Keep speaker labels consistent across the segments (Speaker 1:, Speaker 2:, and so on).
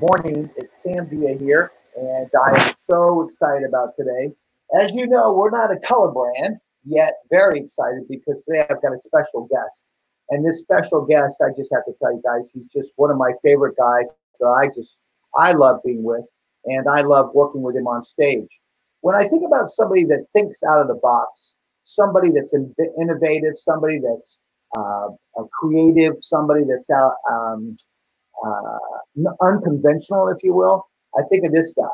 Speaker 1: morning. It's Sam Villa here, and I am so excited about today. As you know, we're not a color brand yet. Very excited because today I've got a special guest, and this special guest, I just have to tell you guys, he's just one of my favorite guys that I just I love being with, and I love working with him on stage. When I think about somebody that thinks out of the box, somebody that's innovative, somebody that's uh, creative, somebody that's out, um, uh, unconventional, if you will. I think of this guy,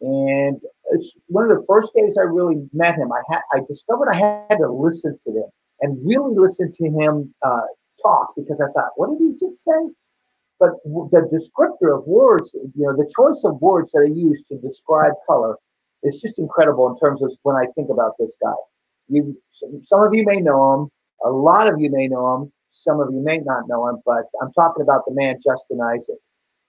Speaker 1: and it's one of the first days I really met him. I had I discovered I had to listen to him and really listen to him uh, talk because I thought, what did he just say? But the descriptor of words, you know, the choice of words that I use to describe color is just incredible in terms of when I think about this guy. You, some of you may know him. A lot of you may know him. Some of you may not know him, but I'm talking about the man Justin Isaac.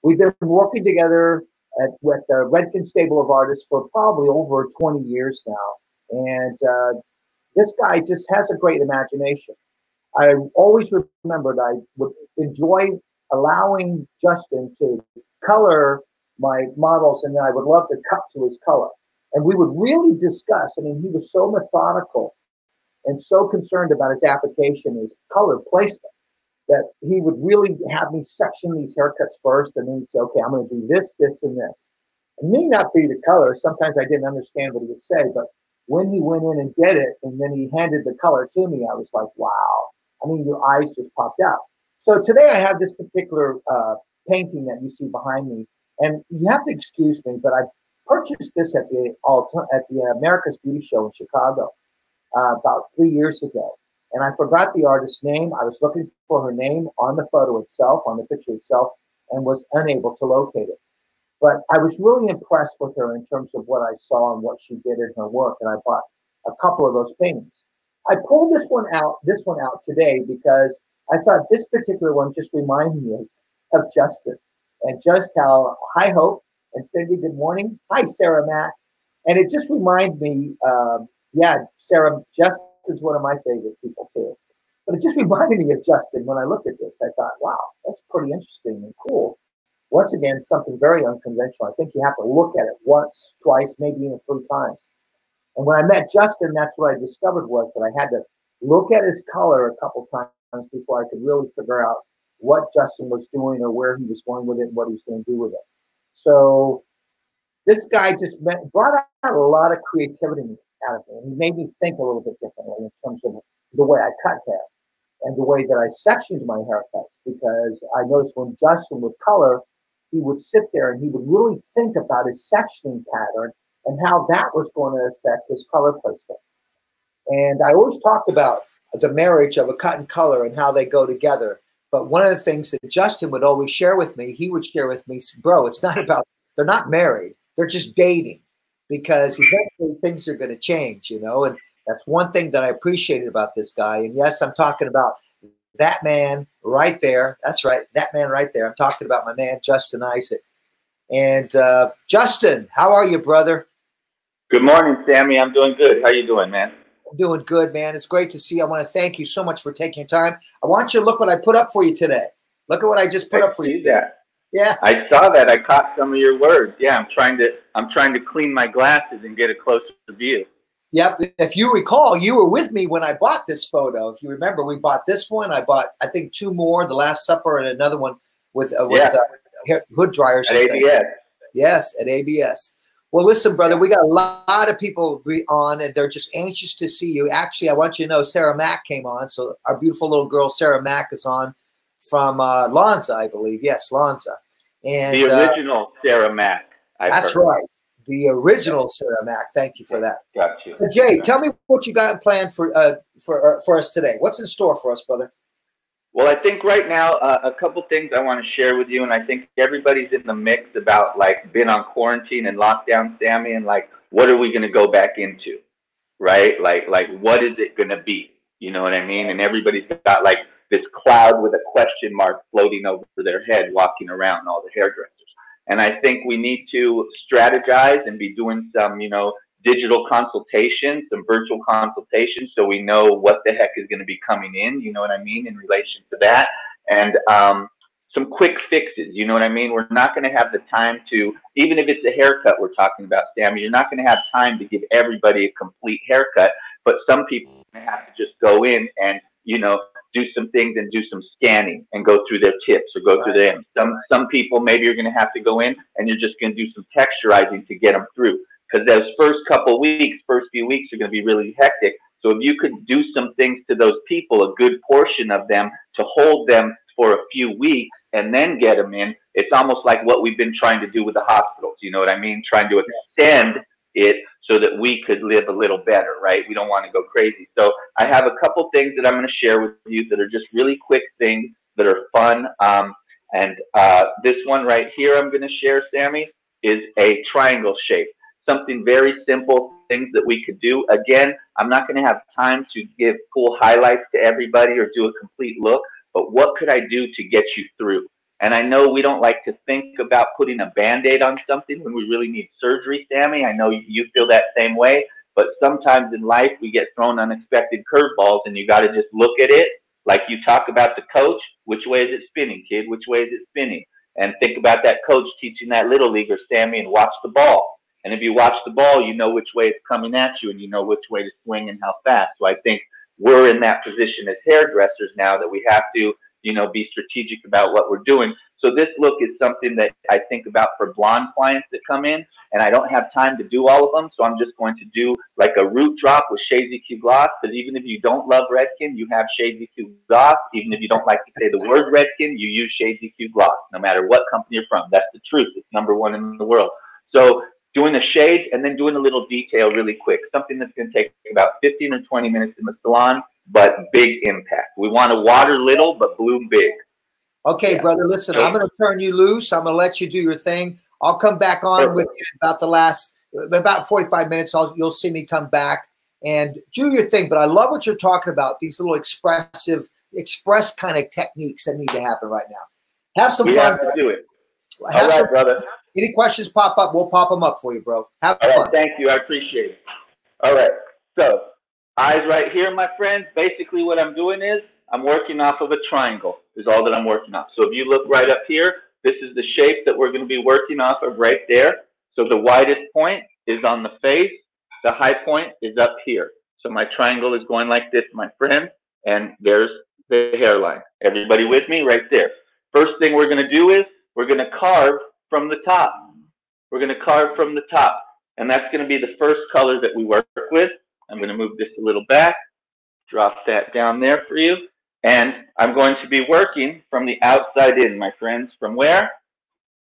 Speaker 1: We've been working together at, with the Redken Stable of Artists for probably over 20 years now. And uh, this guy just has a great imagination. I always remembered I would enjoy allowing Justin to color my models, and then I would love to cut to his color. And we would really discuss. I mean, he was so methodical and so concerned about his application, his color placement, that he would really have me section these haircuts first, and then he'd say, "Okay, I'm going to do this, this, and this." It may not be the color. Sometimes I didn't understand what he would say, but when he went in and did it, and then he handed the color to me, I was like, "Wow!" I mean, your eyes just popped out. So today I have this particular uh, painting that you see behind me, and you have to excuse me, but I purchased this at the at the America's Beauty Show in Chicago uh, about three years ago. And I forgot the artist's name. I was looking for her name on the photo itself, on the picture itself, and was unable to locate it. But I was really impressed with her in terms of what I saw and what she did in her work. And I bought a couple of those paintings. I pulled this one out, this one out today because I thought this particular one just reminded me of, of Justin and just how hi hope and Cindy, good morning. Hi, Sarah Matt. And it just reminded me um, yeah, Sarah, Justin's one of my favorite people too. But it just reminded me of Justin when I looked at this. I thought, wow, that's pretty interesting and cool. Once again, something very unconventional. I think you have to look at it once, twice, maybe even three times. And when I met Justin, that's what I discovered was that I had to look at his color a couple times before I could really figure out what Justin was doing or where he was going with it and what he was going to do with it. So this guy just brought out a lot of creativity out of me. And he made me think a little bit differently in terms of the way I cut hair and the way that I sectioned my haircuts because I noticed when Justin would color, he would sit there and he would really think about his sectioning pattern and how that was going to affect his color placement. And I always talked about the marriage of a cut and color and how they go together. But one of the things that Justin would always share with me, he would share with me, bro, it's not about, they're not married, they're just dating because eventually things are going to change, you know. And that's one thing that I appreciated about this guy. And yes, I'm talking about that man right there. That's right, that man right there. I'm talking about my man Justin Isaac. And uh, Justin, how are you, brother?
Speaker 2: Good morning, Sammy. I'm doing good. How you doing, man?
Speaker 1: I'm doing good, man. It's great to see. You. I want to thank you so much for taking your time. I want you to look what I put up for you today. Look at what I just put
Speaker 2: I
Speaker 1: up for you.
Speaker 2: That.
Speaker 1: Yeah.
Speaker 2: I saw that. I caught some of your words. Yeah, I'm trying to I'm trying to clean my glasses and get a closer view.
Speaker 1: Yep. If you recall, you were with me when I bought this photo. If you remember, we bought this one. I bought I think two more, The Last Supper and another one with uh, with yeah. uh, hood dryers.
Speaker 2: At ABS.
Speaker 1: Yes, at ABS. Well, listen, brother, we got a lot of people on, and they're just anxious to see you. Actually, I want you to know Sarah Mack came on, so our beautiful little girl Sarah Mack is on from uh, Lonza, I believe. Yes, Lanza.
Speaker 2: And the uh, original uh, Sarah Mack.
Speaker 1: I've that's heard. right. The original Sarah Mack. Thank you for that.
Speaker 2: Got you.
Speaker 1: Uh, Jay, tell me what you got planned for uh, for uh, for us today. What's in store for us, brother?
Speaker 2: Well, I think right now uh, a couple things I want to share with you, and I think everybody's in the mix about like been on quarantine and lockdown, Sammy, and like what are we going to go back into, right? Like like what is it going to be? You know what I mean? And everybody's got like this cloud with a question mark floating over their head, walking around all the hairdressers. And I think we need to strategize and be doing some, you know, digital consultations, some virtual consultations, so we know what the heck is going to be coming in. You know what I mean in relation to that. And um, some quick fixes. You know what I mean? We're not going to have the time to, even if it's a haircut we're talking about, Sammy, you're not going to have time to give everybody a complete haircut. But some people have to just go in and, you know, do some things and do some scanning and go through their tips or go right. through them. Some some people maybe you're going to have to go in and you're just going to do some texturizing to get them through because those first couple weeks, first few weeks are going to be really hectic. So if you could do some things to those people, a good portion of them, to hold them for a few weeks and then get them in, it's almost like what we've been trying to do with the hospitals. You know what I mean? Trying to extend it so that we could live a little better, right? We don't want to go crazy. So I have a couple things that I'm going to share with you that are just really quick things that are fun. Um, and uh, this one right here I'm going to share, Sammy, is a triangle shape. Something very simple, things that we could do. Again, I'm not going to have time to give full highlights to everybody or do a complete look, but what could I do to get you through? And I know we don't like to think about putting a band-aid on something when we really need surgery, Sammy. I know you feel that same way. But sometimes in life we get thrown unexpected curveballs and you got to just look at it like you talk about the coach. Which way is it spinning, kid? Which way is it spinning? And think about that coach teaching that little leaguer, Sammy, and watch the ball. And if you watch the ball, you know which way it's coming at you and you know which way to swing and how fast. So I think we're in that position as hairdressers now that we have to you know, be strategic about what we're doing. So this look is something that I think about for blonde clients that come in, and I don't have time to do all of them, so I'm just going to do like a root drop with Shades EQ Gloss, because even if you don't love Redken, you have Shades EQ Gloss. Even if you don't like to say the word Redken, you use Shades EQ Gloss, no matter what company you're from. That's the truth. It's number one in the world. So doing the shades and then doing a little detail really quick, something that's going to take about 15 or 20 minutes in the salon but big impact. We want to water little, but bloom big.
Speaker 1: Okay, yeah. brother. Listen, I'm going to turn you loose. I'm going to let you do your thing. I'll come back on Perfect. with you about the last uh, about 45 minutes. I'll, you'll see me come back and do your thing. But I love what you're talking about. These little expressive, express kind of techniques that need to happen right now. Have some
Speaker 2: we
Speaker 1: fun.
Speaker 2: Have to do it. Have All right, some, brother.
Speaker 1: Any questions pop up, we'll pop them up for you, bro. Have
Speaker 2: All
Speaker 1: fun.
Speaker 2: Right, thank you. I appreciate it. All right. So Eyes right here, my friends. Basically what I'm doing is I'm working off of a triangle is all that I'm working off. So if you look right up here, this is the shape that we're going to be working off of right there. So the widest point is on the face. The high point is up here. So my triangle is going like this, my friend. And there's the hairline. Everybody with me right there. First thing we're going to do is we're going to carve from the top. We're going to carve from the top. And that's going to be the first color that we work with. I'm going to move this a little back, drop that down there for you. And I'm going to be working from the outside in, my friends. From where?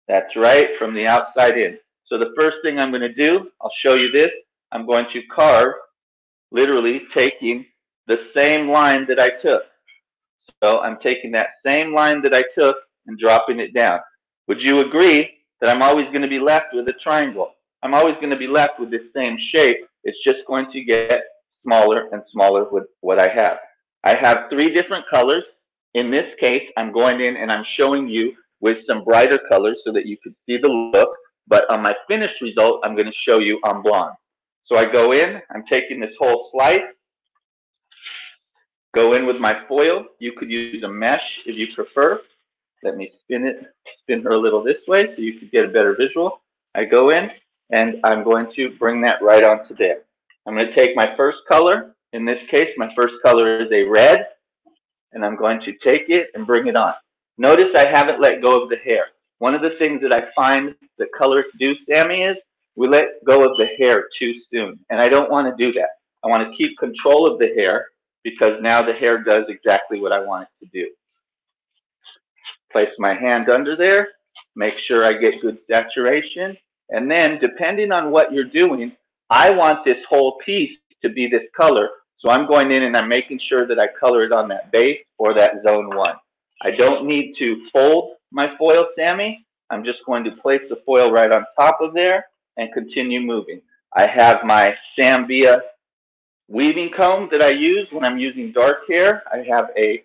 Speaker 2: That's right, from the outside in. So the first thing I'm going to do, I'll show you this. I'm going to carve, literally taking the same line that I took. So I'm taking that same line that I took and dropping it down. Would you agree that I'm always going to be left with a triangle? I'm always going to be left with this same shape it's just going to get smaller and smaller with what I have. I have three different colors. In this case, I'm going in and I'm showing you with some brighter colors so that you can see the look. But on my finished result, I'm going to show you on blonde. So I go in, I'm taking this whole slice, go in with my foil. You could use a mesh if you prefer. Let me spin it, spin her a little this way so you could get a better visual. I go in, and I'm going to bring that right onto there. I'm going to take my first color. In this case, my first color is a red, and I'm going to take it and bring it on. Notice I haven't let go of the hair. One of the things that I find that colors do, Sammy, is we let go of the hair too soon, and I don't want to do that. I want to keep control of the hair because now the hair does exactly what I want it to do. Place my hand under there, make sure I get good saturation, and then depending on what you're doing, I want this whole piece to be this color. So I'm going in and I'm making sure that I color it on that base or that zone one. I don't need to fold my foil, Sammy. I'm just going to place the foil right on top of there and continue moving. I have my Sam Villa weaving comb that I use when I'm using dark hair. I have a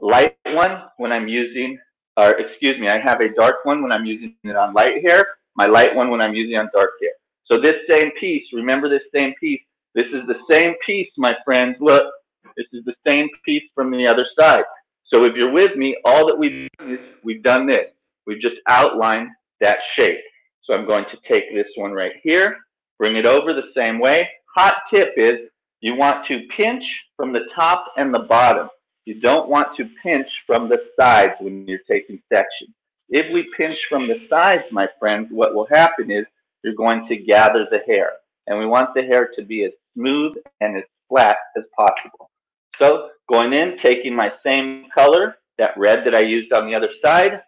Speaker 2: light one when I'm using, or excuse me, I have a dark one when I'm using it on light hair my light one when I'm using on dark hair. So this same piece, remember this same piece, this is the same piece, my friends. Look, this is the same piece from the other side. So if you're with me, all that we've done is we've done this. We've just outlined that shape. So I'm going to take this one right here, bring it over the same way. Hot tip is you want to pinch from the top and the bottom. You don't want to pinch from the sides when you're taking sections. If we pinch from the sides, my friends, what will happen is you're going to gather the hair. And we want the hair to be as smooth and as flat as possible. So going in, taking my same color, that red that I used on the other side,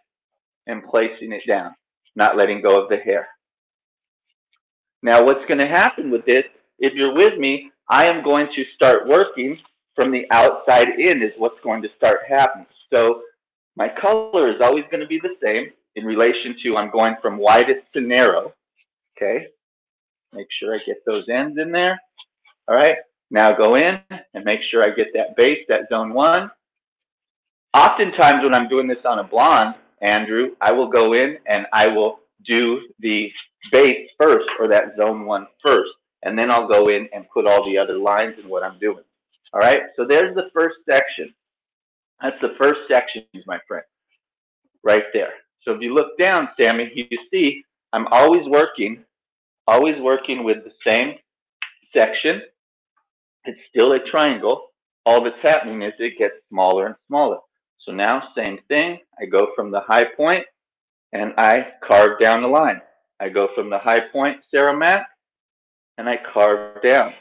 Speaker 2: and placing it down, not letting go of the hair. Now what's going to happen with this, if you're with me, I am going to start working from the outside in is what's going to start happening. So my color is always going to be the same in relation to I'm going from widest to narrow. Okay. Make sure I get those ends in there. All right. Now go in and make sure I get that base, that zone one. Oftentimes when I'm doing this on a blonde, Andrew, I will go in and I will do the base first or that zone one first. And then I'll go in and put all the other lines in what I'm doing. All right. So there's the first section. That's the first section, my friend, right there. So if you look down, Sammy, you see I'm always working, always working with the same section. It's still a triangle. All that's happening is it gets smaller and smaller. So now, same thing. I go from the high point and I carve down the line. I go from the high point, Sarah Mac, and I carve down.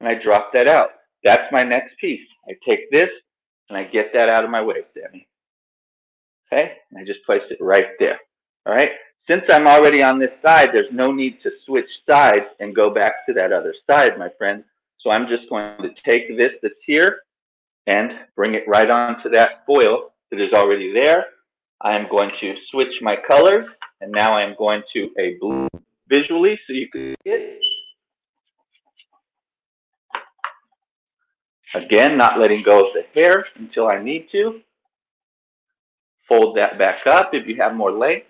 Speaker 2: And I drop that out. That's my next piece. I take this and I get that out of my way, Sammy. Okay, and I just place it right there. All right, since I'm already on this side, there's no need to switch sides and go back to that other side, my friend. So I'm just going to take this that's here and bring it right onto that foil that is already there. I am going to switch my colors, and now I am going to a blue visually so you can see it. Again, not letting go of the hair until I need to. Fold that back up if you have more length.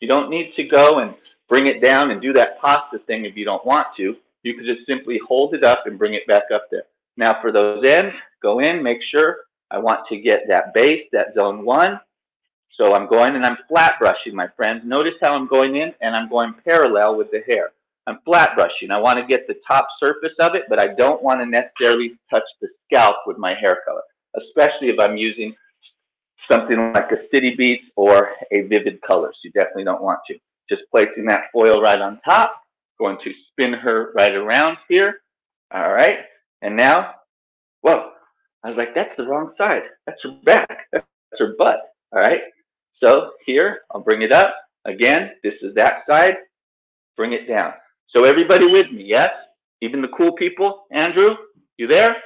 Speaker 2: You don't need to go and bring it down and do that pasta thing if you don't want to. You can just simply hold it up and bring it back up there. Now for those ends, go in, make sure I want to get that base, that zone one. So I'm going and I'm flat brushing, my friends. Notice how I'm going in and I'm going parallel with the hair. I'm flat brushing. I want to get the top surface of it, but I don't want to necessarily touch the scalp with my hair color, especially if I'm using something like a City Beats or a Vivid Colors. You definitely don't want to. Just placing that foil right on top, going to spin her right around here. All right. And now, whoa, I was like, that's the wrong side. That's her back. That's her butt. All right. So here, I'll bring it up. Again, this is that side. Bring it down. So everybody with me, yes? Even the cool people? Andrew, you there?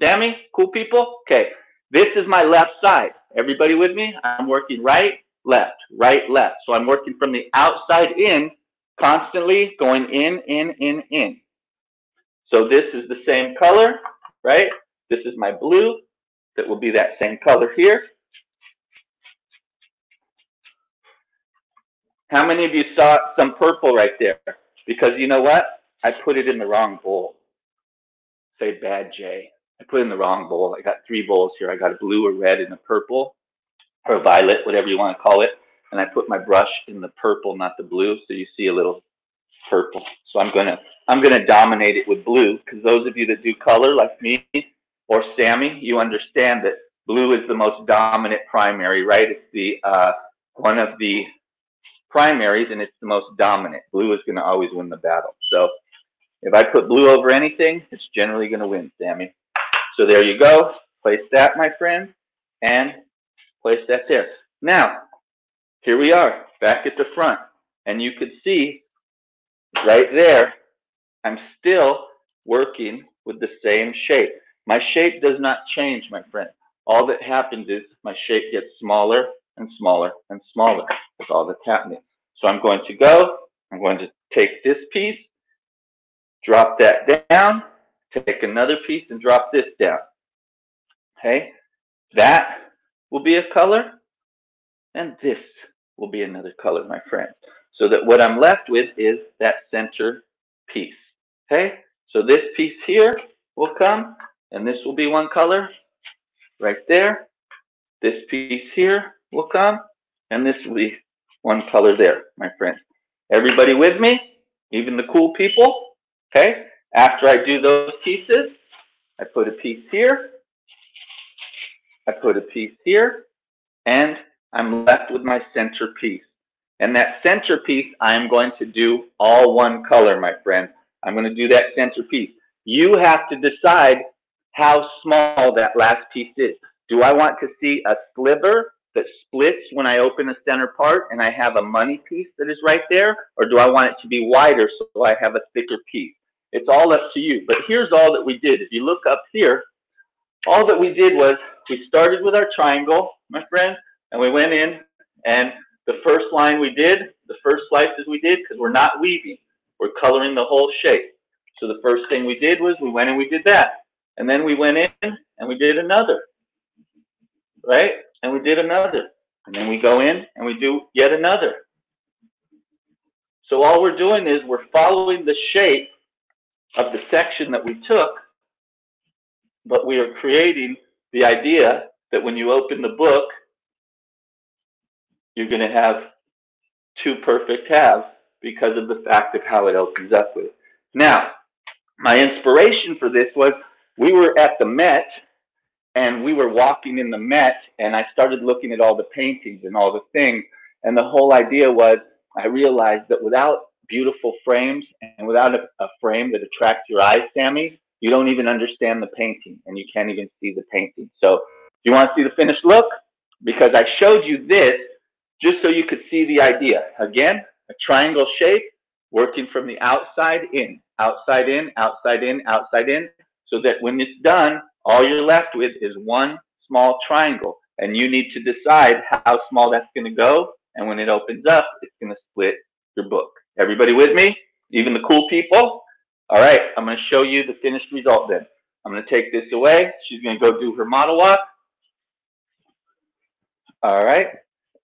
Speaker 2: Sammy, cool people? Okay. This is my left side. Everybody with me? I'm working right, left, right, left. So I'm working from the outside in, constantly going in, in, in, in. So this is the same color, right? This is my blue. That will be that same color here. How many of you saw some purple right there? Because you know what? I put it in the wrong bowl. Say bad J. I put in the wrong bowl. I got three bowls here. I got a blue, a red, and a purple, or a violet, whatever you want to call it. And I put my brush in the purple, not the blue, so you see a little purple. So I'm gonna I'm gonna dominate it with blue because those of you that do color like me or Sammy, you understand that blue is the most dominant primary, right? It's the uh, one of the primaries and it's the most dominant. Blue is going to always win the battle. So if I put blue over anything, it's generally going to win, Sammy. So there you go. Place that, my friend, and place that there. Now, here we are, back at the front. And you could see right there, I'm still working with the same shape. My shape does not change, my friend. All that happens is my shape gets smaller and smaller and smaller. with all that's happening. So I'm going to go, I'm going to take this piece, drop that down, take another piece and drop this down. Okay, that will be a color, and this will be another color, my friend. So that what I'm left with is that center piece. Okay, so this piece here will come, and this will be one color right there, This piece here will come, and this will be one color there, my friends. Everybody with me? Even the cool people? Okay? After I do those pieces, I put a piece here, I put a piece here, and I'm left with my center piece. And that center piece, I'm going to do all one color, my friend. I'm going to do that center piece. You have to decide how small that last piece is. Do I want to see a sliver that splits when I open the center part and I have a money piece that is right there? Or do I want it to be wider so I have a thicker piece? It's all up to you. But here's all that we did. If you look up here, all that we did was we started with our triangle, my friend, and we went in and the first line we did, the first slices we did, because we're not weaving, we're coloring the whole shape. So the first thing we did was we went and we did that. And then we went in and we did another, right? And we did another. And then we go in and we do yet another. So all we're doing is we're following the shape of the section that we took, but we are creating the idea that when you open the book, you're going to have two perfect halves because of the fact of how it opens up with. Now, my inspiration for this was we were at the Met and we were walking in the Met and I started looking at all the paintings and all the things. And the whole idea was I realized that without beautiful frames and without a, a frame that attracts your eyes, Sammy, you don't even understand the painting and you can't even see the painting. So do you want to see the finished look? Because I showed you this just so you could see the idea. Again, a triangle shape working from the outside in, outside in, outside in, outside in, so that when it's done, all you're left with is one small triangle. And you need to decide how small that's going to go. And when it opens up, it's going to split your book. Everybody with me? Even the cool people? All right, I'm going to show you the finished result then. I'm going to take this away. She's going to go do her model walk. All right,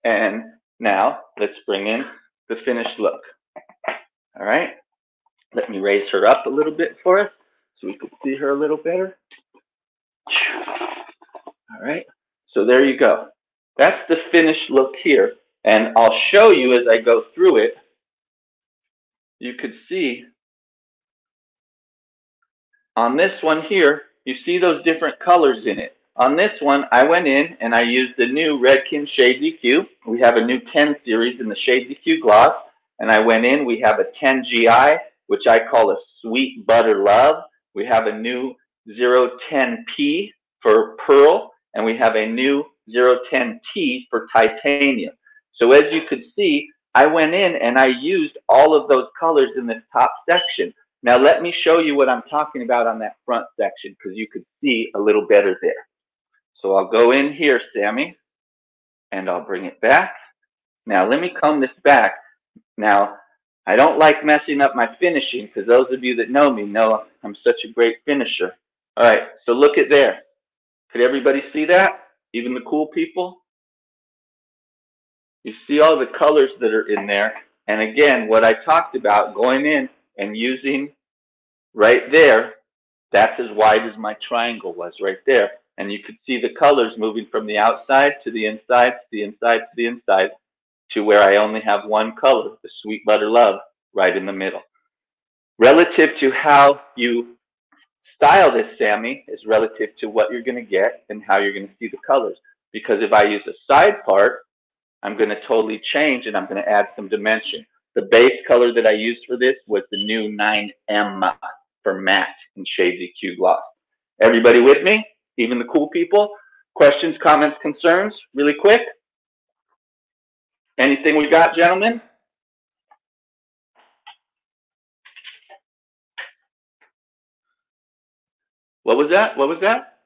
Speaker 2: and now let's bring in the finished look. All right, let me raise her up a little bit for us so we can see her a little better. All right, so there you go. That's the finished look here. And I'll show you as I go through it. You could see on this one here, you see those different colors in it. On this one, I went in and I used the new Redken Shades EQ. We have a new 10 series in the Shades EQ gloss. And I went in, we have a 10 GI, which I call a Sweet Butter Love. We have a new 010P for pearl, and we have a new 010T for titanium. So as you could see, I went in and I used all of those colors in this top section. Now let me show you what I'm talking about on that front section because you could see a little better there. So I'll go in here, Sammy, and I'll bring it back. Now let me comb this back. Now, I don't like messing up my finishing because those of you that know me know I'm such a great finisher. All right, so look at there. Could everybody see that? Even the cool people? You see all the colors that are in there. And again, what I talked about, going in and using right there, that's as wide as my triangle was right there. And you could see the colors moving from the outside to the inside, to the inside, to the inside, to where I only have one color, the Sweet Butter Love, right in the middle. Relative to how you style this, Sammy, is relative to what you're going to get and how you're going to see the colors. Because if I use a side part, I'm going to totally change and I'm going to add some dimension. The base color that I used for this was the new 9M for matte in Shades EQ Gloss. Everybody with me? Even the cool people? Questions, comments, concerns? Really quick? Anything we got, gentlemen? What was that? What was that?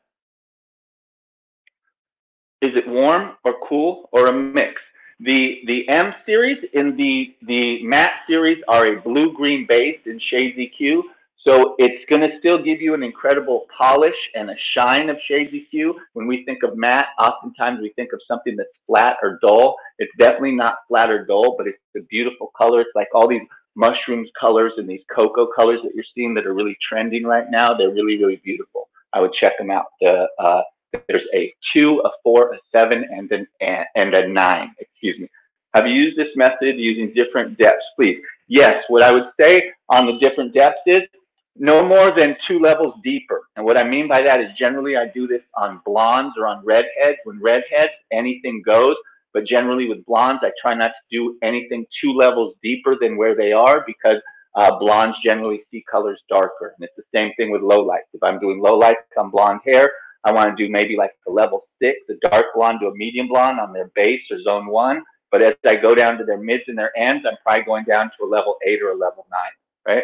Speaker 2: Is it warm or cool or a mix? The the M series in the the matte series are a blue green base in Shades EQ. So it's going to still give you an incredible polish and a shine of Shades EQ. When we think of matte, oftentimes we think of something that's flat or dull. It's definitely not flat or dull, but it's a beautiful color. It's like all these mushrooms colors and these cocoa colors that you're seeing that are really trending right now. They're really, really beautiful. I would check them out. The, uh, There's a two, a four, a seven, and an and a nine. Excuse me. Have you used this method using different depths, please? Yes. What I would say on the different depths is no more than two levels deeper. And what I mean by that is generally I do this on blondes or on redheads. When redheads, anything goes. But generally with blondes, I try not to do anything two levels deeper than where they are because uh, blondes generally see colors darker. And it's the same thing with low lights. If I'm doing low lights on blonde hair, I want to do maybe like a level six, a dark blonde to a medium blonde on their base or zone one. But as I go down to their mids and their ends, I'm probably going down to a level eight or a level nine, right?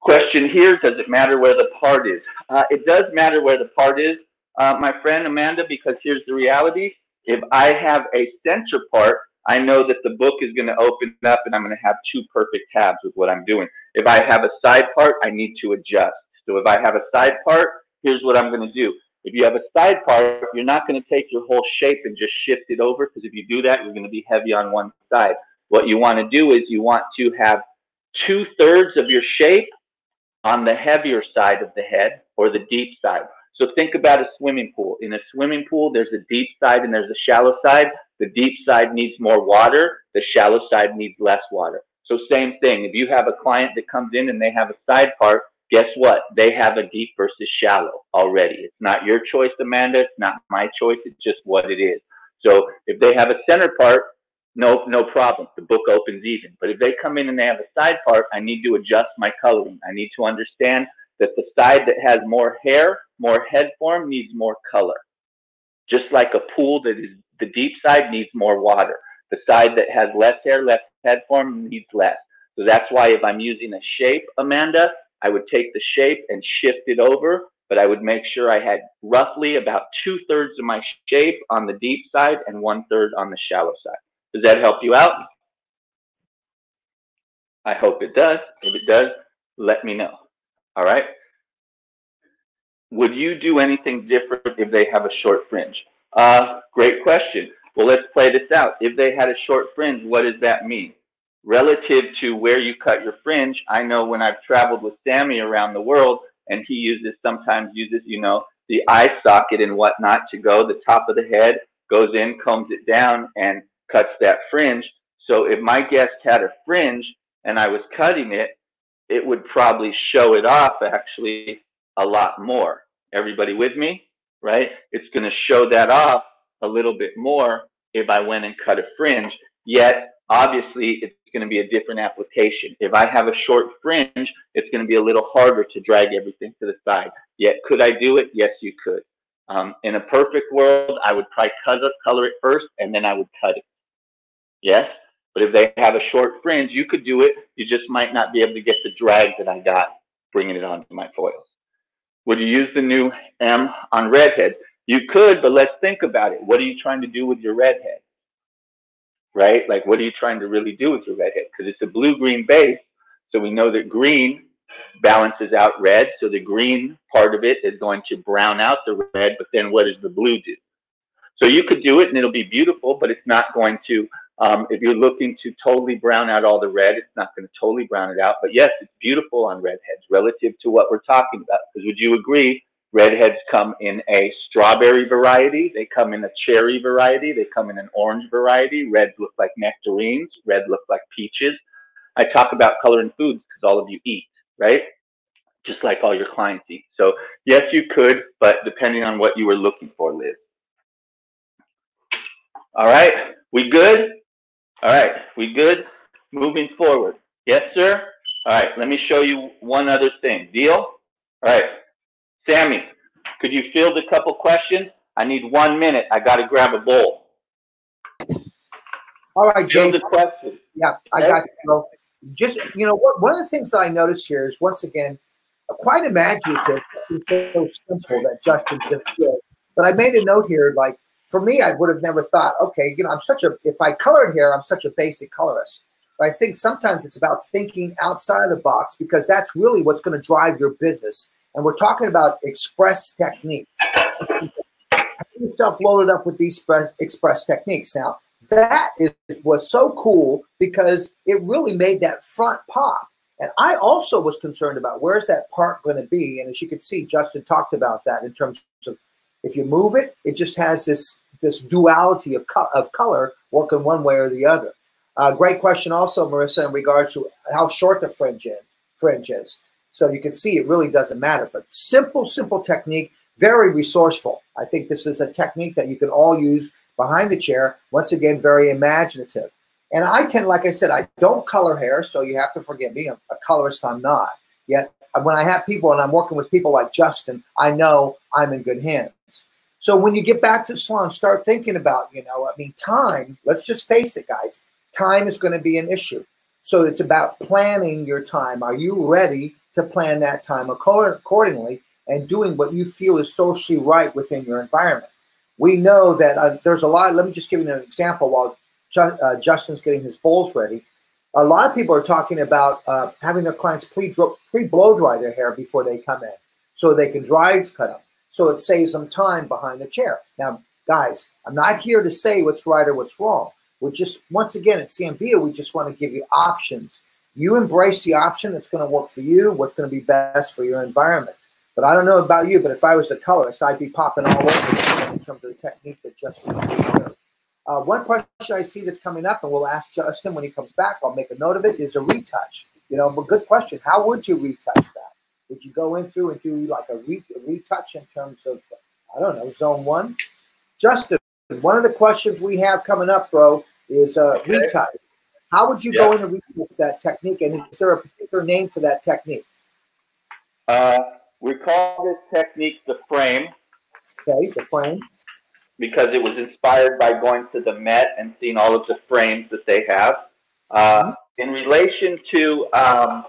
Speaker 2: Question here, does it matter where the part is? Uh, it does matter where the part is, uh, my friend Amanda, because here's the reality. If I have a center part, I know that the book is going to open up and I'm going to have two perfect tabs with what I'm doing. If I have a side part, I need to adjust. So if I have a side part, here's what I'm going to do. If you have a side part, you're not going to take your whole shape and just shift it over because if you do that, you're going to be heavy on one side. What you want to do is you want to have two thirds of your shape on the heavier side of the head or the deep side. So think about a swimming pool. In a swimming pool, there's a deep side and there's a shallow side. The deep side needs more water. The shallow side needs less water. So same thing. If you have a client that comes in and they have a side part, guess what? They have a deep versus shallow already. It's not your choice, Amanda. It's not my choice. It's just what it is. So if they have a center part, no, no problem. The book opens even. But if they come in and they have a side part, I need to adjust my coloring. I need to understand that the side that has more hair, more head form needs more color. Just like a pool that is the deep side needs more water. The side that has less hair, less head form needs less. So that's why if I'm using a shape, Amanda, I would take the shape and shift it over, but I would make sure I had roughly about two thirds of my shape on the deep side and one third on the shallow side. Does that help you out? I hope it does. If it does, let me know. All right. Would you do anything different if they have a short fringe? Uh, great question. Well, let's play this out. If they had a short fringe, what does that mean? Relative to where you cut your fringe, I know when I've traveled with Sammy around the world, and he uses sometimes uses, you know, the eye socket and whatnot to go the top of the head, goes in, combs it down, and cuts that fringe. So if my guest had a fringe and I was cutting it, it would probably show it off actually a lot more. Everybody with me? Right? It's going to show that off a little bit more if I went and cut a fringe. Yet, obviously, it's going to be a different application. If I have a short fringe, it's going to be a little harder to drag everything to the side. Yet, could I do it? Yes, you could. Um, in a perfect world, I would probably color, color it first and then I would cut it. Yes? But if they have a short fringe, you could do it. You just might not be able to get the drag that I got bringing it onto my foils. Would you use the new M on redhead? You could, but let's think about it. What are you trying to do with your redhead? Right? Like, what are you trying to really do with your redhead? Because it's a blue-green base, so we know that green balances out red. So the green part of it is going to brown out the red, but then what does the blue do? So you could do it and it'll be beautiful, but it's not going to um, if you're looking to totally brown out all the red, it's not going to totally brown it out. But yes, it's beautiful on redheads relative to what we're talking about. Because would you agree, redheads come in a strawberry variety, they come in a cherry variety, they come in an orange variety. Reds look like nectarines, red look like peaches. I talk about color in foods because all of you eat, right? Just like all your clients eat. So yes, you could, but depending on what you were looking for, Liz. All right, we good? All right, we good? Moving forward. Yes, sir? All right, let me show you one other thing. Deal? All right, Sammy, could you field a couple questions? I need one minute. I got to grab a bowl.
Speaker 1: All right, James.
Speaker 2: Field the question.
Speaker 1: Yeah, I got you. Just, you know, one of the things I noticed here is, once again, quite imaginative. So simple that Justin just did. But I made a note here, like, for me, I would have never thought, okay, you know, I'm such a, if I colored hair, I'm such a basic colorist. But I think sometimes it's about thinking outside of the box because that's really what's going to drive your business. And we're talking about express techniques. Yourself loaded up with these express, express techniques. Now, that is, was so cool because it really made that front pop. And I also was concerned about where's that part going to be. And as you can see, Justin talked about that in terms of If you move it, it just has this this duality of, co- of color working one way or the other. Uh, great question also, Marissa, in regards to how short the fringe is. Fringe is. So you can see it really doesn't matter. But simple, simple technique, very resourceful. I think this is a technique that you can all use behind the chair. Once again, very imaginative. And I tend, like I said, I don't color hair, so you have to forgive me. I'm a colorist, I'm not. Yet when I have people and I'm working with people like Justin, I know I'm in good hands. So when you get back to salon, start thinking about, you know, I mean, time, let's just face it, guys, time is going to be an issue. So it's about planning your time. Are you ready to plan that time accordingly and doing what you feel is socially right within your environment? We know that uh, there's a lot. Let me just give you an example while Ju- uh, Justin's getting his bowls ready. A lot of people are talking about uh, having their clients pre blow dry their hair before they come in so they can drive cut them. So it saves them time behind the chair. Now, guys, I'm not here to say what's right or what's wrong. We're just, once again, at Sam Villa, we just want to give you options. You embrace the option that's going to work for you, what's going to be best for your environment. But I don't know about you, but if I was a colorist, I'd be popping all over in terms of the technique that Justin uh, one question I see that's coming up, and we'll ask Justin when he comes back, I'll make a note of it, is a retouch. You know, but good question. How would you retouch that? Would you go in through and do like a, re- a retouch in terms of, I don't know, zone one? Justin, one of the questions we have coming up, bro, is a uh, okay. retouch. How would you yeah. go in and retouch that technique? And is there a particular name for that technique?
Speaker 2: Uh, we call this technique the frame.
Speaker 1: Okay, the frame.
Speaker 2: Because it was inspired by going to the Met and seeing all of the frames that they have. Uh, mm-hmm. In relation to um,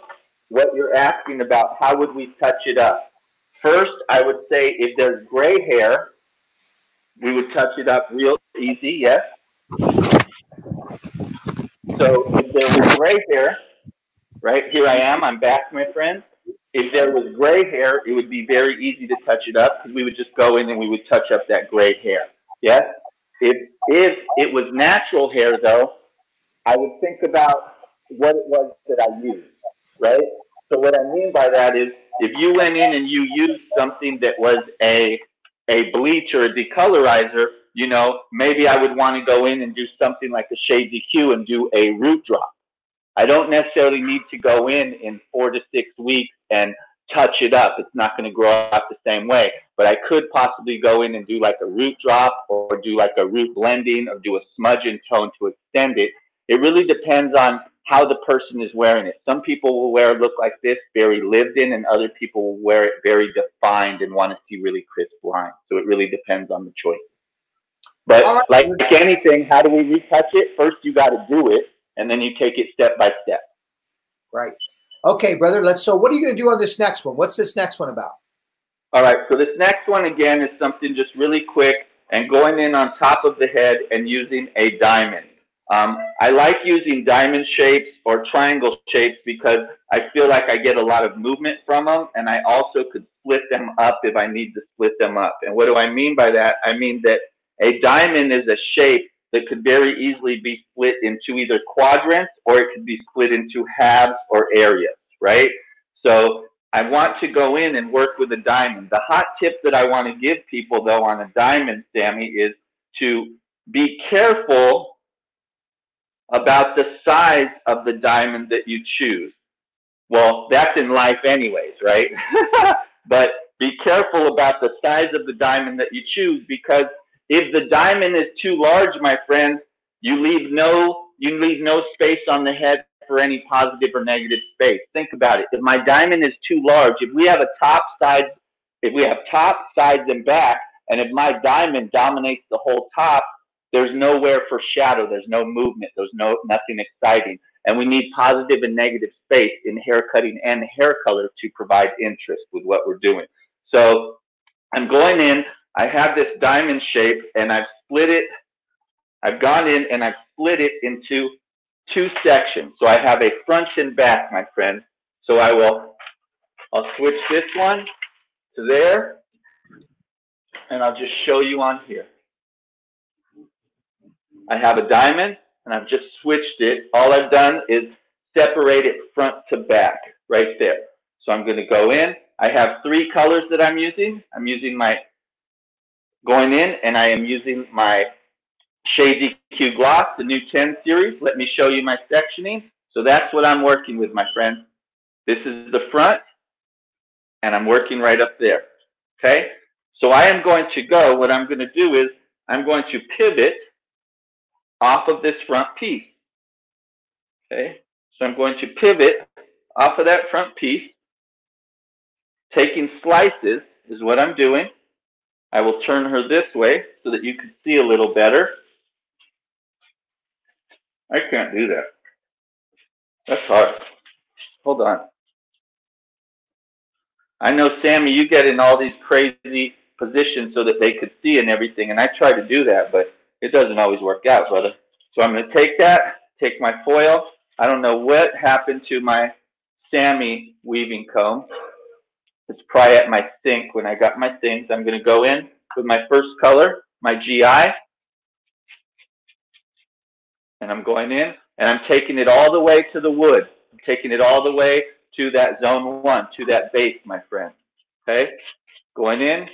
Speaker 2: what you're asking about, how would we touch it up? First, I would say if there's gray hair, we would touch it up real easy, yes? So if there was gray hair, right, here I am, I'm back, my friend. If there was gray hair, it would be very easy to touch it up because we would just go in and we would touch up that gray hair, yes? If, if it was natural hair, though, I would think about what it was that I used right? So what I mean by that is if you went in and you used something that was a a bleach or a decolorizer, you know, maybe I would want to go in and do something like a shade EQ and do a root drop. I don't necessarily need to go in in four to six weeks and touch it up. It's not going to grow out the same way. But I could possibly go in and do like a root drop or do like a root blending or do a smudge and tone to extend it. It really depends on how the person is wearing it. Some people will wear a look like this, very lived in, and other people will wear it very defined and want to see really crisp lines. So it really depends on the choice. But right. like, like anything, how do we retouch it? First, you got to do it, and then you take it step by step.
Speaker 1: Right. Okay, brother. Let's. So, what are you going to do on this next one? What's this next one about?
Speaker 2: All right. So this next one again is something just really quick and going in on top of the head and using a diamond. Um, I like using diamond shapes or triangle shapes because I feel like I get a lot of movement from them and I also could split them up if I need to split them up. And what do I mean by that? I mean that a diamond is a shape that could very easily be split into either quadrants or it could be split into halves or areas, right? So I want to go in and work with a diamond. The hot tip that I want to give people though on a diamond, Sammy, is to be careful about the size of the diamond that you choose. Well, that's in life anyways, right? but be careful about the size of the diamond that you choose because if the diamond is too large, my friends, you leave no you leave no space on the head for any positive or negative space. Think about it. If my diamond is too large, if we have a top side, if we have top, sides, and back, and if my diamond dominates the whole top, there's nowhere for shadow. There's no movement. There's no nothing exciting. And we need positive and negative space in hair cutting and hair color to provide interest with what we're doing. So I'm going in. I have this diamond shape and I've split it. I've gone in and I've split it into two sections. So I have a front and back, my friend. So I will, I'll switch this one to there and I'll just show you on here. I have a diamond and I've just switched it. All I've done is separate it front to back right there. So I'm going to go in. I have three colors that I'm using. I'm using my going in and I am using my Shade EQ Gloss, the new 10 series. Let me show you my sectioning. So that's what I'm working with, my friend. This is the front, and I'm working right up there. Okay? So I am going to go, what I'm going to do is I'm going to pivot off of this front piece. Okay? So I'm going to pivot off of that front piece. Taking slices is what I'm doing. I will turn her this way so that you can see a little better. I can't do that. That's hard. Hold on. I know, Sammy, you get in all these crazy positions so that they could see and everything, and I try to do that, but it doesn't always work out, brother. So I'm going to take that, take my foil. I don't know what happened to my Sammy weaving comb. It's probably at my sink when I got my things. I'm going to go in with my first color, my GI, and I'm going in and I'm taking it all the way to the wood. I'm taking it all the way to that zone one, to that base, my friend. Okay? Going in,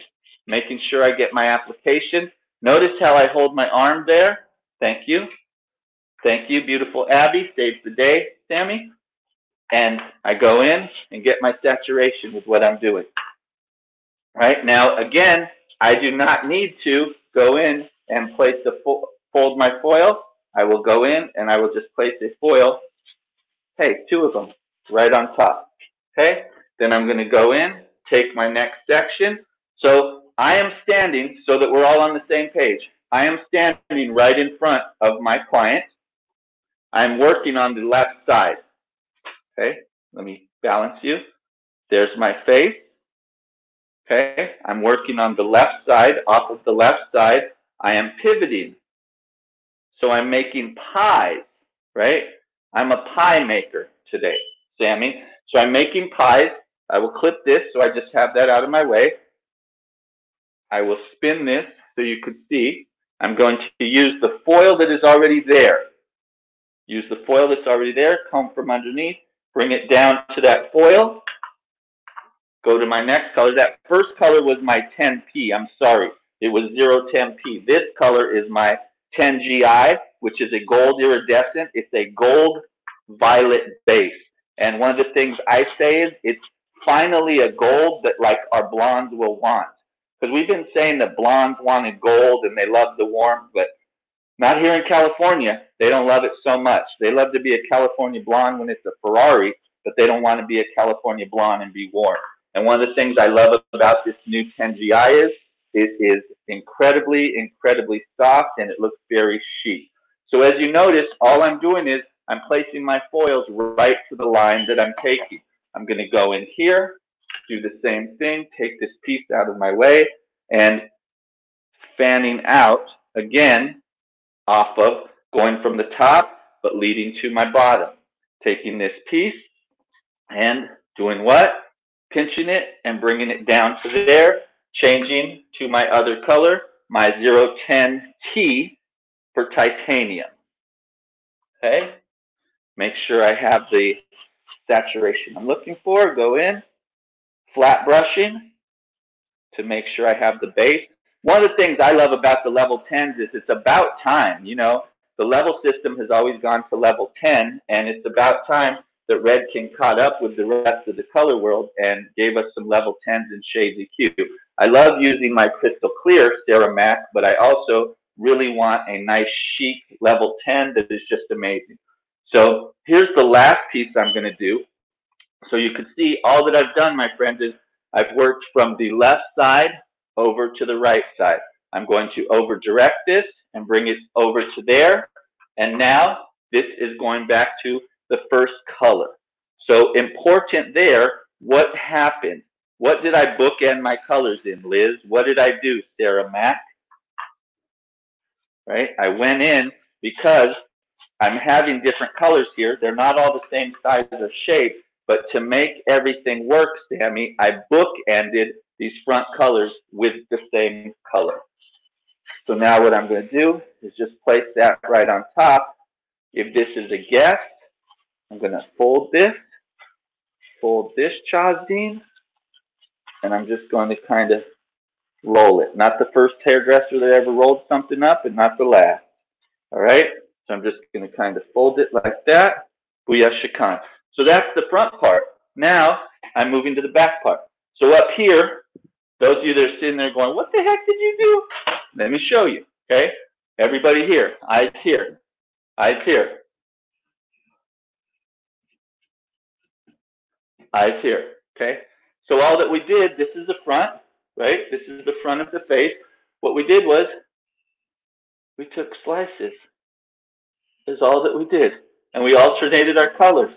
Speaker 2: making sure I get my application. Notice how I hold my arm there. Thank you. Thank you, beautiful Abby. Saves the day, Sammy. And I go in and get my saturation with what I'm doing. Right? Now, again, I do not need to go in and place the fold my foil I will go in and I will just place a foil, hey, two of them right on top. Okay, then I'm going to go in, take my next section. So I am standing so that we're all on the same page. I am standing right in front of my client. I'm working on the left side. Okay, let me balance you. There's my face. Okay, I'm working on the left side, off of the left side. I am pivoting so I'm making pies, right? I'm a pie maker today, Sammy. So I'm making pies. I will clip this so I just have that out of my way. I will spin this so you could see. I'm going to use the foil that is already there. Use the foil that's already there, comb from underneath, bring it down to that foil. Go to my next color. That first color was my 10P. I'm sorry. It was 010P. This color is my 10 GI, which is a gold iridescent. It's a gold violet base. And one of the things I say is it's finally a gold that like our blondes will want. Because we've been saying that blondes wanted gold and they love the warmth, but not here in California. They don't love it so much. They love to be a California blonde when it's a Ferrari, but they don't want to be a California blonde and be warm. And one of the things I love about this new 10 GI is it is incredibly, incredibly soft and it looks very chic. So as you notice, all I'm doing is I'm placing my foils right to the line that I'm taking. I'm going to go in here, do the same thing, take this piece out of my way, and fanning out again off of going from the top but leading to my bottom. Taking this piece and doing what? Pinching it and bringing it down to there changing to my other color, my 010T for titanium. Okay, make sure I have the saturation I'm looking for. Go in, flat brushing to make sure I have the base. One of the things I love about the level 10s is it's about time. You know, the level system has always gone to level 10, and it's about time that Redken caught up with the rest of the color world and gave us some level 10s in Shades EQ. I love using my crystal clear Ceramac, but I also really want a nice chic level 10 that is just amazing. So here's the last piece I'm going to do. So you can see all that I've done, my friends, is I've worked from the left side over to the right side. I'm going to over direct this and bring it over to there. And now this is going back to the first color. So important there, what happened? What did I bookend my colors in, Liz? What did I do, Sarah Mack? Right? I went in because I'm having different colors here. They're not all the same size or shape, but to make everything work, Sammy, I bookended these front colors with the same color. So now what I'm going to do is just place that right on top. If this is a guest, I'm going to fold this, fold this Chazine, and I'm just going to kind of roll it. Not the first hairdresser that ever rolled something up and not the last. All right? So I'm just going to kind of fold it like that. Booyah shakan. So that's the front part. Now I'm moving to the back part. So up here, those of you that are sitting there going, what the heck did you do? Let me show you, okay? Everybody here, eyes here, eyes here. Eyes here, okay? So all that we did, this is the front, right? This is the front of the face. What we did was we took slices. Is all that we did. And we alternated our colors.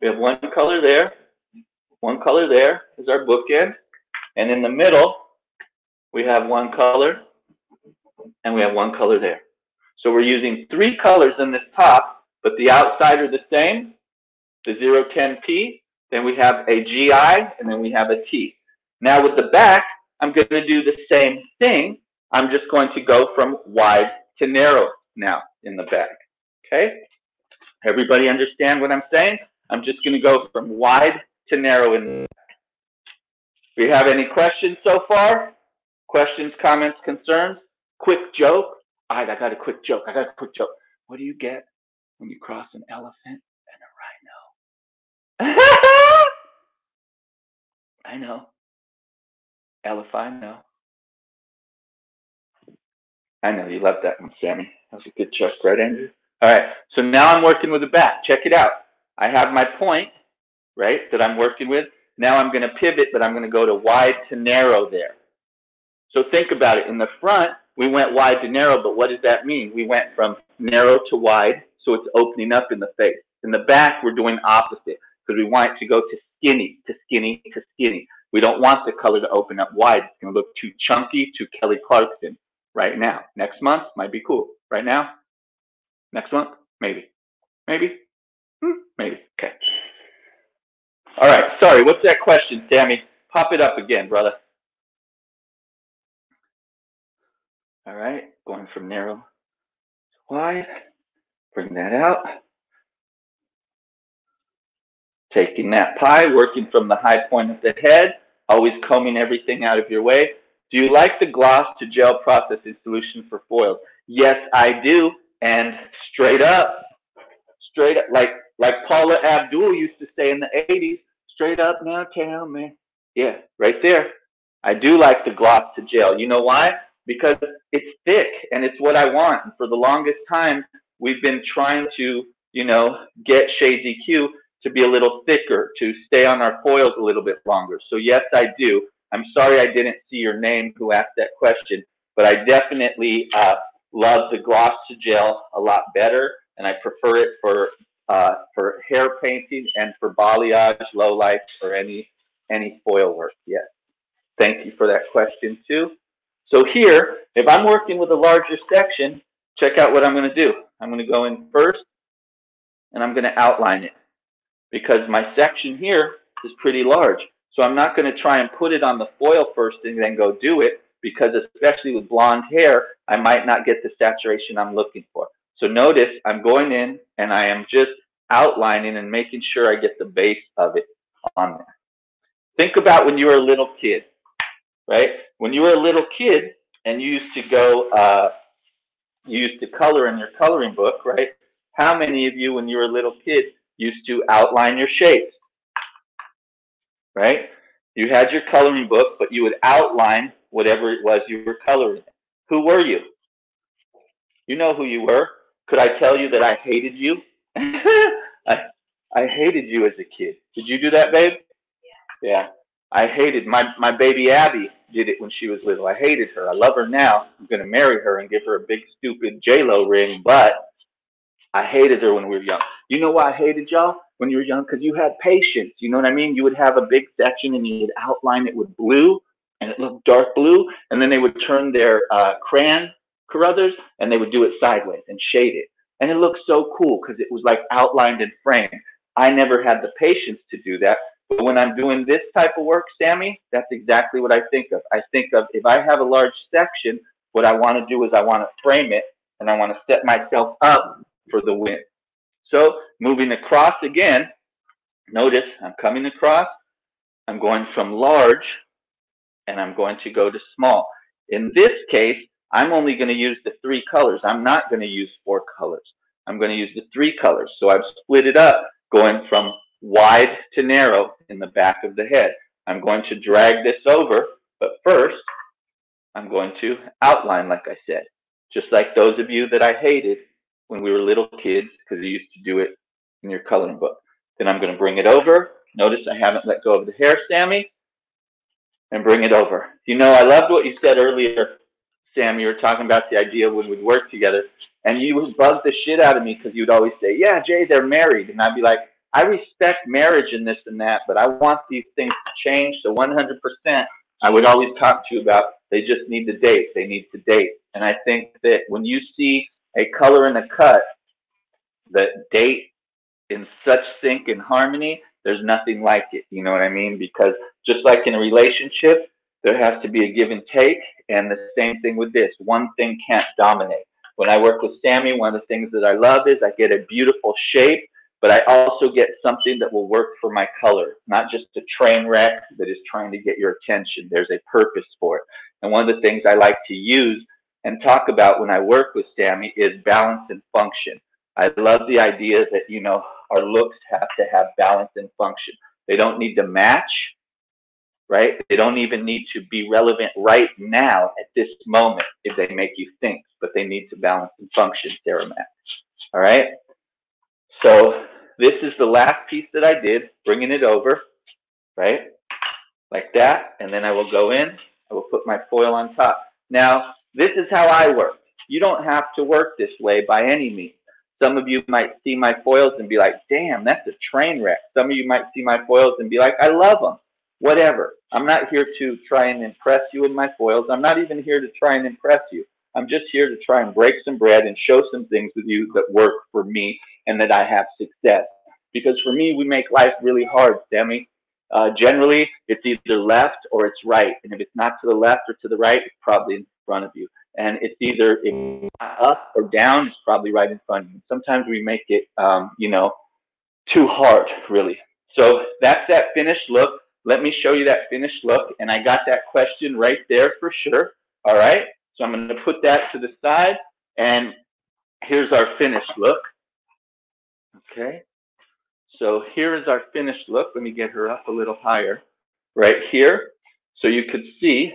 Speaker 2: We have one color there, one color there is our bookend. And in the middle, we have one color, and we have one color there. So we're using three colors in this top, but the outside are the same, the 010P, then we have a GI, and then we have a T. Now with the back, I'm going to do the same thing. I'm just going to go from wide to narrow now in the back. Okay? Everybody understand what I'm saying? I'm just going to go from wide to narrow in. Do you have any questions so far? Questions, comments, concerns? Quick joke? I got a quick joke. I got a quick joke. What do you get when you cross an elephant and a rhino? I know. Elephant, no. I know you love that one, Sammy. That was a good joke, right, Andrew? All right, so now I'm working with the back. Check it out. I have my point, right, that I'm working with. Now I'm going to pivot, but I'm going to go to wide to narrow there. So think about it. In the front, we went wide to narrow, but what does that mean? We went from narrow to wide, so it's opening up in the face. In the back, we're doing opposite because we want it to go to skinny, to skinny, to skinny. We don't want the color to open up wide. It's going to look too chunky, too Kelly Clarkson right now. Next month might be cool. Right now, next month, maybe. Maybe? Hmm, maybe. Okay. All right. Sorry. What's that question, Sammy? Pop it up again, brother. All right. Going from narrow to wide. Bring that out. Taking that pie, working from the high point of the head, always combing everything out of your way. Do you like the gloss to gel processing solution for foils? Yes, I do. And straight up, straight up, like like Paula Abdul used to say in the 80s, straight up now tell me. Yeah, right there. I do like the gloss to gel. You know why? Because it's thick and it's what I want. And for the longest time, we've been trying to, you know, get Shades EQ to be a little thicker, to stay on our foils a little bit longer. So yes, I do. I'm sorry I didn't see your name who asked that question, but I definitely uh, love the gloss to gel a lot better, and I prefer it for uh, for hair painting and for balayage, low light, or any any foil work. Yes. Thank you for that question too. So here, if I'm working with a larger section, check out what I'm going to do. I'm going to go in first, and I'm going to outline it because my section here is pretty large. So I'm not going to try and put it on the foil first and then go do it because especially with blonde hair, I might not get the saturation I'm looking for. So notice I'm going in and I am just outlining and making sure I get the base of it on there. Think about when you were a little kid, right? When you were a little kid and you used to go, uh, you used to color in your coloring book, right? How many of you, when you were a little kid, used to outline your shapes? Right? You had your coloring book, but you would outline whatever it was you were coloring. Who were you? You know who you were. Could I tell you that I hated you? I I hated you as a kid. Did you do that, babe? Yeah. Yeah. I hated my my baby Abby did it when she was little. I hated her. I love her now. I'm gonna marry her and give her a big stupid J Lo ring, but I hated her when we were young. You know why I hated y'all when you were young? Because you had patience. You know what I mean? You would have a big section and you would outline it with blue and it looked dark blue, and then they would turn their uh, crayon Carruthers and they would do it sideways and shade it. And it looked so cool because it was like outlined and framed. I never had the patience to do that. But when I'm doing this type of work, Sammy, that's exactly what I think of. I think of if I have a large section, what I want to do is I want to frame it and I want to set myself up for the win. So moving across again, notice I'm coming across. I'm going from large and I'm going to go to small. In this case, I'm only going to use the three colors. I'm not going to use four colors. I'm going to use the three colors. So I've split it up going from wide to narrow in the back of the head. I'm going to drag this over, but first I'm going to outline like I said, just like those of you that I hated when we were little kids because you used to do it in your coloring book. Then I'm going to bring it over. Notice I haven't let go of the hair, Sammy, and bring it over. You know, I loved what you said earlier, Sam. You were talking about the idea when we'd work together, and you would bug the shit out of me because you'd always say, "Yeah, Jay, they're married," and I'd be like, "I respect marriage and this and that, but I want these things to change." So 100%, I would always talk to you about they just need to date. They need to date, and I think that when you see a color and a cut that date in such sync and harmony, there's nothing like it. You know what I mean? Because just like in a relationship, there has to be a give and take. And the same thing with this. One thing can't dominate. When I work with Sammy, one of the things that I love is I get a beautiful shape, but I also get something that will work for my color, not just a train wreck that is trying to get your attention. There's a purpose for it. And one of the things I like to use and talk about when I work with Sammy is balance and function. I love the idea that, you know, our looks have to have balance and function. They don't need to match, right? They don't even need to be relevant right now at this moment if they make you think, but they need to balance and function, Matt. All right? So this is the last piece that I did, bringing it over, right? Like that, and then I will go in, I will put my foil on top. Now, this is how I work. You don't have to work this way by any means. Some of you might see my foils and be like, damn, that's a train wreck. Some of you might see my foils and be like, I love them. Whatever. I'm not here to try and impress you with my foils. I'm not even here to try and impress you. I'm just here to try and break some bread and show some things with you that work for me and that I have success. Because for me, we make life really hard, Sammy. Uh, generally, it's either left or it's right. And if it's not to the left or to the right, it's probably in front of you and it's either up or down. It's probably right in front of you. Sometimes we make it, um, you know, too hard, really. So that's that finished look. Let me show you that finished look. And I got that question right there for sure. All right. So I'm going to put that to the side. And here's our finished look. Okay. So here is our finished look. Let me get her up a little higher right here. So you could see.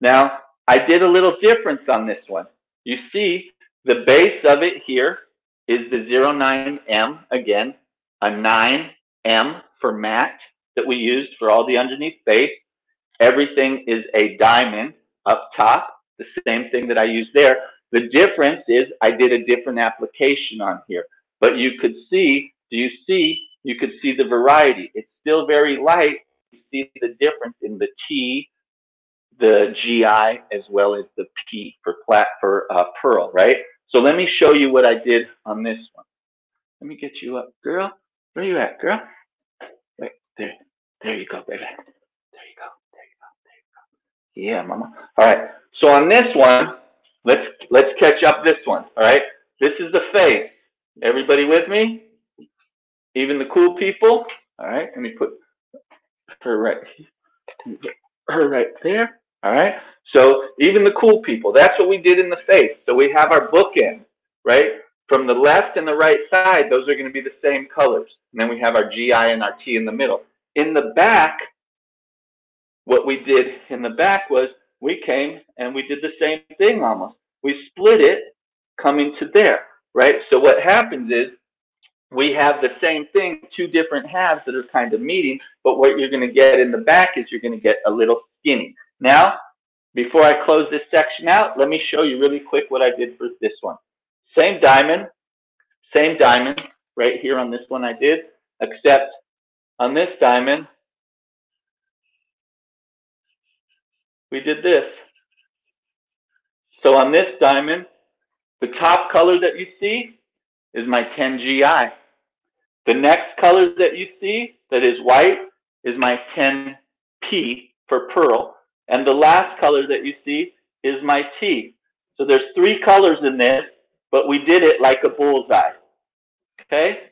Speaker 2: Now, I did a little difference on this one. You see, the base of it here is the 09M, again, a 9M for matte that we used for all the underneath base. Everything is a diamond up top, the same thing that I used there. The difference is I did a different application on here. But you could see, do you see, you could see the variety. It's still very light. You see the difference in the T the GI as well as the P for plat for uh, pearl, right? So let me show you what I did on this one. Let me get you up, girl. Where you at, girl? Wait, there, there you go, baby. There you go, there you go, there you go. Yeah, mama. All right. So on this one, let's let's catch up this one. All right. This is the face. Everybody with me? Even the cool people. All right. Let me put her right. Her right there. All right. So even the cool people, that's what we did in the face. So we have our bookend, right? From the left and the right side, those are going to be the same colors. And then we have our GI and our T in the middle. In the back, what we did in the back was we came and we did the same thing almost. We split it coming to there, right? So what happens is we have the same thing, two different halves that are kind of meeting, but what you're going to get in the back is you're going to get a little skinny. Now, before I close this section out, let me show you really quick what I did for this one. Same diamond, same diamond right here on this one I did, except on this diamond, we did this. So on this diamond, the top color that you see is my 10GI. The next color that you see that is white is my 10P for pearl. And the last color that you see is my T. So there's three colors in this, but we did it like a bullseye. Okay?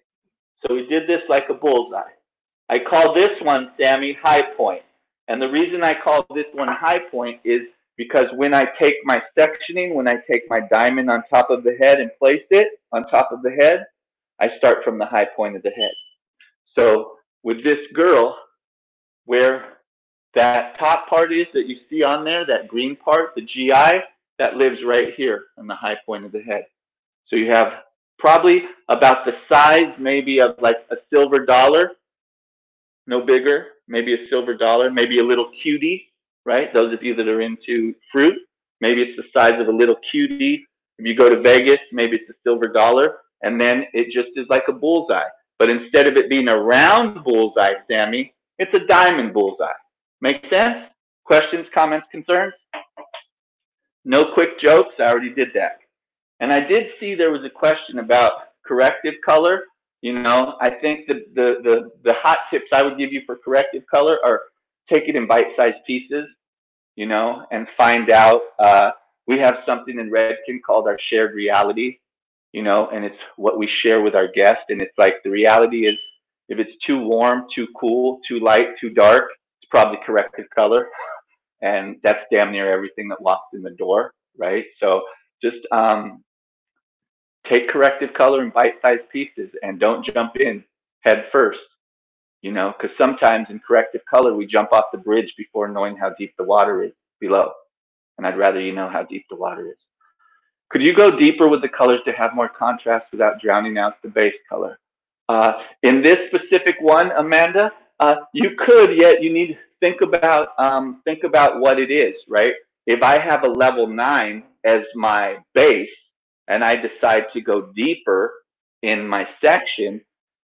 Speaker 2: So we did this like a bullseye. I call this one, Sammy, high point. And the reason I call this one high point is because when I take my sectioning, when I take my diamond on top of the head and place it on top of the head, I start from the high point of the head. So with this girl, where that top part is that you see on there, that green part, the GI, that lives right here on the high point of the head. So you have probably about the size maybe of like a silver dollar, no bigger, maybe a silver dollar, maybe a little cutie, right? Those of you that are into fruit, maybe it's the size of a little cutie. If you go to Vegas, maybe it's a silver dollar, and then it just is like a bullseye. But instead of it being a round bullseye, Sammy, it's a diamond bullseye. Make sense? Questions, comments, concerns? No quick jokes. I already did that. And I did see there was a question about corrective color. You know, I think the, the, the, the hot tips I would give you for corrective color are take it in bite-sized pieces, you know, and find out. Uh, we have something in Redken called our shared reality, you know, and it's what we share with our guest. And it's like the reality is if it's too warm, too cool, too light, too dark, it's probably corrective color. And that's damn near everything that walks in the door, right? So just um, take corrective color in bite-sized pieces and don't jump in head first, you know, because sometimes in corrective color, we jump off the bridge before knowing how deep the water is below. And I'd rather you know how deep the water is. Could you go deeper with the colors to have more contrast without drowning out the base color? Uh, in this specific one, Amanda, uh, you could, yet you need to think about um, think about what it is, right? If I have a level nine as my base, and I decide to go deeper in my section,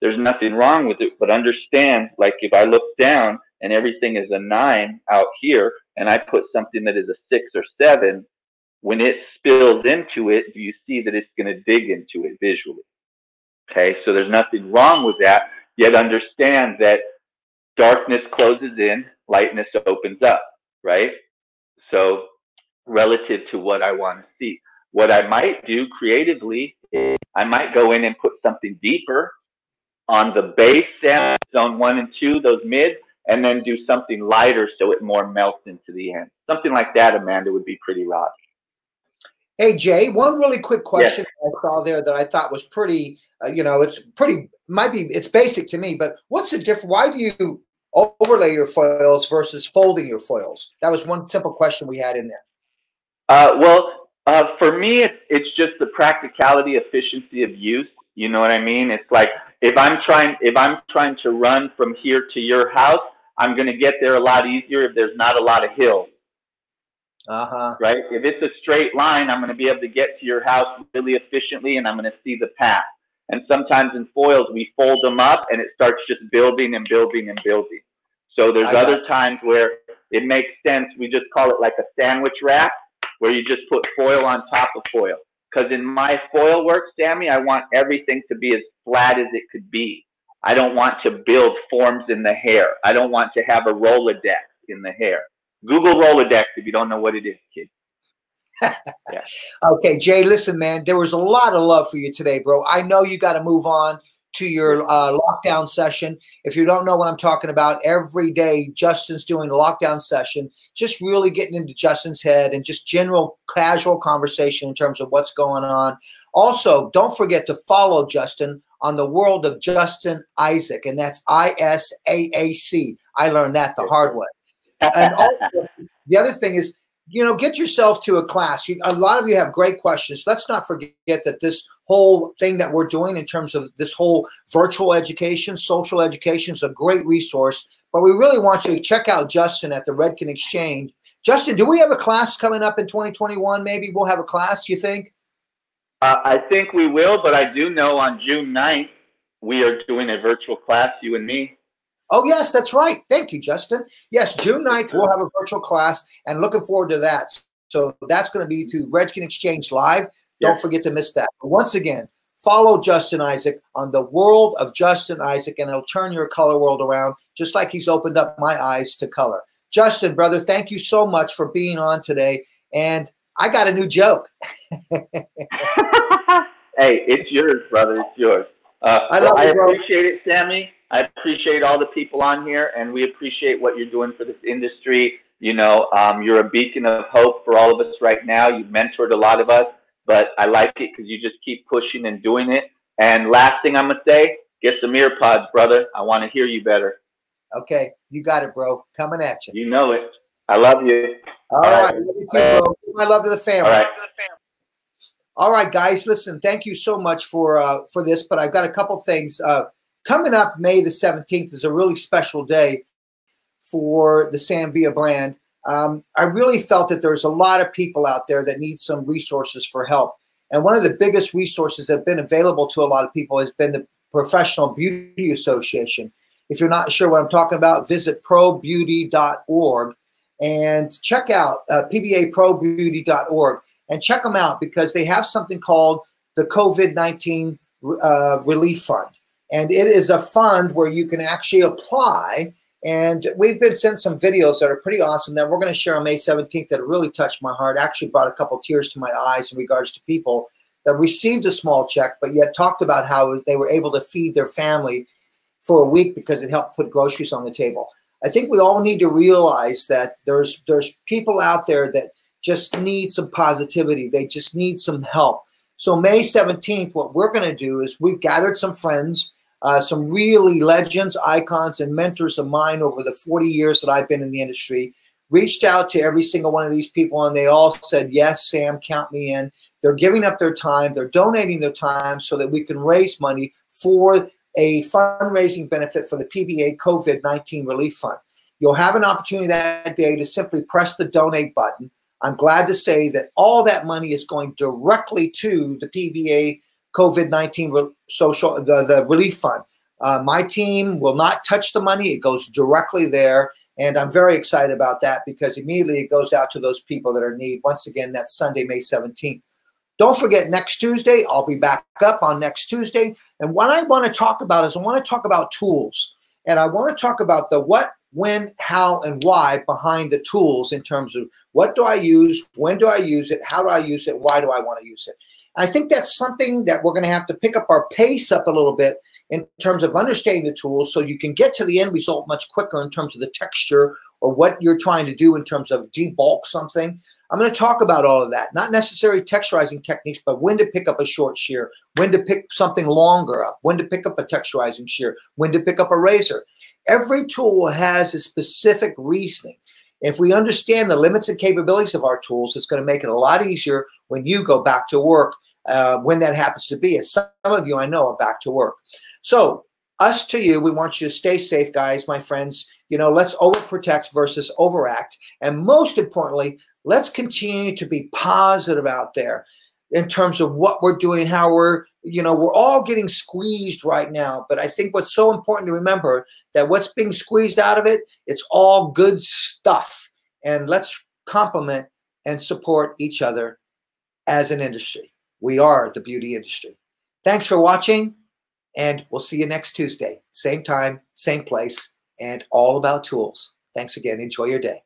Speaker 2: there's nothing wrong with it. But understand, like if I look down and everything is a nine out here, and I put something that is a six or seven, when it spills into it, do you see that it's going to dig into it visually? Okay, so there's nothing wrong with that. Yet understand that darkness closes in, lightness opens up, right? So relative to what I want to see. What I might do creatively is I might go in and put something deeper on the base down, zone one and two, those mid, and then do something lighter so it more melts into the end. Something like that, Amanda, would be pretty raw.
Speaker 1: Hey Jay, one really quick question yes. I saw there that I thought was pretty uh, you know, it's pretty might be it's basic to me, but what's the difference? Why do you overlay your foils versus folding your foils? That was one simple question we had in there.
Speaker 2: Uh, well, uh, for me, it's, it's just the practicality, efficiency of use. You know what I mean? It's like if I'm trying if I'm trying to run from here to your house, I'm going to get there a lot easier if there's not a lot of hills.
Speaker 1: Uh-huh.
Speaker 2: Right? If it's a straight line, I'm going to be able to get to your house really efficiently and I'm going to see the path. And sometimes in foils, we fold them up and it starts just building and building and building. So there's other times where it makes sense. We just call it like a sandwich wrap where you just put foil on top of foil. Because in my foil work, Sammy, I want everything to be as flat as it could be. I don't want to build forms in the hair. I don't want to have a Rolodex in the hair. Google Rolodex if you don't know what it is, kid
Speaker 1: yeah. Okay, Jay, listen, man, there was a lot of love for you today, bro. I know you got to move on to your uh, lockdown session. If you don't know what I'm talking about, every day Justin's doing a lockdown session, just really getting into Justin's head and just general casual conversation in terms of what's going on. Also, don't forget to follow Justin on the world of Justin Isaac, and that's I S A A C. I learned that the hard way. And also, the other thing is you know, get yourself to a class. You, a lot of you have great questions. Let's not forget that this whole thing that we're doing in terms of this whole virtual education, social education is a great resource. But we really want you to check out Justin at the Redken Exchange. Justin, do we have a class coming up in 2021? Maybe we'll have a class, you think?
Speaker 2: Uh, I think we will, but I do know on June 9th, we are doing a virtual class, you and me.
Speaker 1: Oh, yes, that's right. Thank you, Justin. Yes, June 9th, we'll have a virtual class and looking forward to that. So that's going to be through Redken Exchange Live. Don't forget to miss that. Once again, follow Justin Isaac on the world of Justin Isaac, and it'll turn your color world around, just like he's opened up my eyes to color. Justin, brother, thank you so much for being on today. And I got a new joke.
Speaker 2: hey, it's yours, brother. It's yours. Uh, I, well, I appreciate it, Sammy. I appreciate all the people on here, and we appreciate what you're doing for this industry. You know, um, you're a beacon of hope for all of us right now. You've mentored a lot of us, but I like it because you just keep pushing and doing it. And last thing I'm gonna say, get some AirPods, brother. I want to hear you better.
Speaker 1: Okay, you got it, bro. Coming at you.
Speaker 2: You know it. I love you.
Speaker 1: All, all right. right. Love you too, bro. My love to the family.
Speaker 2: All right.
Speaker 1: All right, guys. Listen, thank you so much for uh, for this. But I've got a couple things uh, coming up. May the seventeenth is a really special day for the Sam Villa brand. Um, I really felt that there's a lot of people out there that need some resources for help. And one of the biggest resources that have been available to a lot of people has been the Professional Beauty Association. If you're not sure what I'm talking about, visit probeauty.org and check out uh, pbaprobeauty.org and check them out because they have something called the COVID 19 uh, Relief Fund. And it is a fund where you can actually apply. And we've been sent some videos that are pretty awesome that we're going to share on May 17th that really touched my heart. Actually, brought a couple tears to my eyes in regards to people that received a small check, but yet talked about how they were able to feed their family for a week because it helped put groceries on the table. I think we all need to realize that there's there's people out there that just need some positivity. They just need some help. So May 17th, what we're going to do is we've gathered some friends, uh, some really legends, icons, and mentors of mine over the 40 years that I've been in the industry. Reached out to every single one of these people, and they all said, "Yes, Sam, count me in." They're giving up their time. They're donating their time so that we can raise money for a fundraising benefit for the PBA COVID 19 Relief Fund. You'll have an opportunity that day to simply press the donate button. I'm glad to say that all that money is going directly to the PBA COVID 19 social the, the relief fund. Uh, my team will not touch the money; it goes directly there, and I'm very excited about that because immediately it goes out to those people that are in need. Once again, that's Sunday, May 17th. Don't forget next Tuesday, I'll be back up on next Tuesday. And what I want to talk about is I want to talk about tools. And I want to talk about the what, when, how, and why behind the tools in terms of what do I use, when do I use it, how do I use it, why do I want to use it. I think that's something that we're going to have to pick up our pace up a little bit in terms of understanding the tools so you can get to the end result much quicker in terms of the texture or what you're trying to do in terms of debulk something. I'm going to talk about all of that, not necessarily texturizing techniques, but when to pick up a short shear, when to pick something longer up, when to pick up a texturizing shear, when to pick up a razor. Every tool has a specific reasoning. If we understand the limits and capabilities of our tools, it's going to make it a lot easier when you go back to work, uh, when that happens to be. As some of you I know are back to work. So us to you, we want you to stay safe, guys, my friends. You know, let's overprotect versus overact. And most importantly, let's continue to be positive out there in terms of what we're doing, how we're, you know, we're all getting squeezed right now. But I think what's so important to remember that what's being squeezed out of it, it's all good stuff. And let's complement and support each other as an industry. We are the beauty industry. Thanks for watching. And we'll see you next Tuesday. Same time, same place, and all about tools. Thanks again. Enjoy your day.